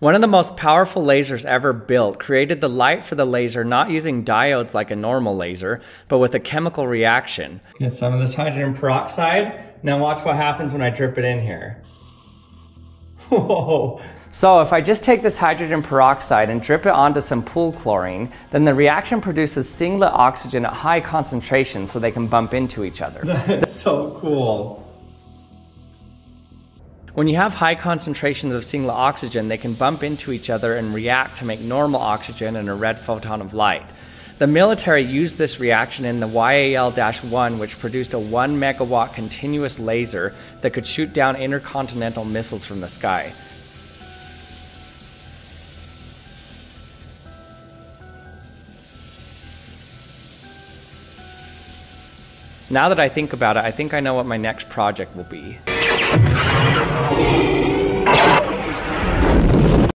One of the most powerful lasers ever built created the light for the laser not using diodes like a normal laser, but with a chemical reaction. Get some of this hydrogen peroxide. Now watch what happens when I drip it in here. Whoa. So if I just take this hydrogen peroxide and drip it onto some pool chlorine, then the reaction produces singlet oxygen at high concentrations so they can bump into each other. That's so cool. When you have high concentrations of singlet oxygen, they can bump into each other and react to make normal oxygen and a red photon of light. The military used this reaction in the YAL 1, which produced a 1 megawatt continuous laser that could shoot down intercontinental missiles from the sky. Now that I think about it, I think I know what my next project will be.